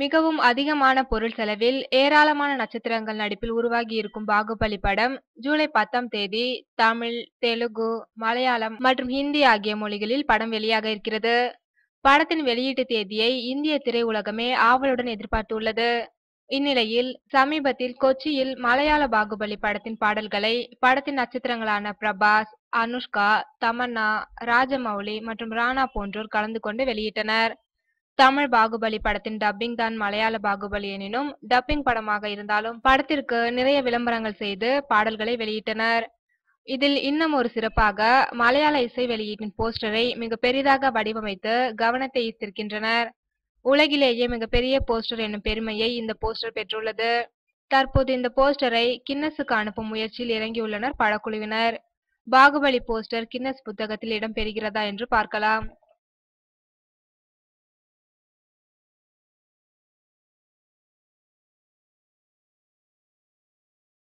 மிகவும் அதிகமான பொருள் செலவில் ஏராளமான நட்சத்திரங்கள் நடிப்பில் உருவாகி இருக்கும் பாகுபலி படம் ஜூலை பத்தாம் தேதி தமிழ் தெலுங்கு மலையாளம் மற்றும் ஹிந்தி ஆகிய மொழிகளில் படம் வெளியாக இருக்கிறது. படத்தின் வெளியீட்டு தேதியை இந்திய திரையுலகமே ஆவலுடன் எதிர்பார்த்துள்ளது. இந்நிலையில் சமீபத்தில் கொச்சியில் மலையாள பாகுபலி படத்தின் பாடல்களை படத்தின் நட்சத்திரங்களான பிரபாஸ் அனுஷ்கா தமன்னா ராஜமௌலி மற்றும் ராணா போன்றோர் கலந்து கொண்டு வெளியிட்டனர். தமிழ் பாகுபலி படத்தின் டப்பிங் தான் மலையாள பாகுபலி எனினும் டப்பிங் படமாக இருந்தாலும் படத்திற்கு நிறைய விளம்பரங்கள் செய்து பாடல்களை வெளியிட்டனர். இதில் இன்னும் ஒரு சிறப்பாக மலையாள இசை வெளியீட்டின் போஸ்டரை மிக பெரிதாக வடிவமைத்து கவனத்தை ஈர்த்திருக்கின்றனர். உலகிலேயே மிகப்பெரிய போஸ்டர் என்னும் பெருமையை இந்த போஸ்டர் பெற்றுள்ளது. தற்போது இந்த போஸ்டரை கின்னஸுக்கு அனுப்பும் முயற்சியில் இறங்கியுள்ளனர் படக்குழுவினர். பாகுபலி போஸ்டர் கின்னஸ் புத்தகத்தில் இடம் பெறுகிறதா என்று பார்க்கலாம்.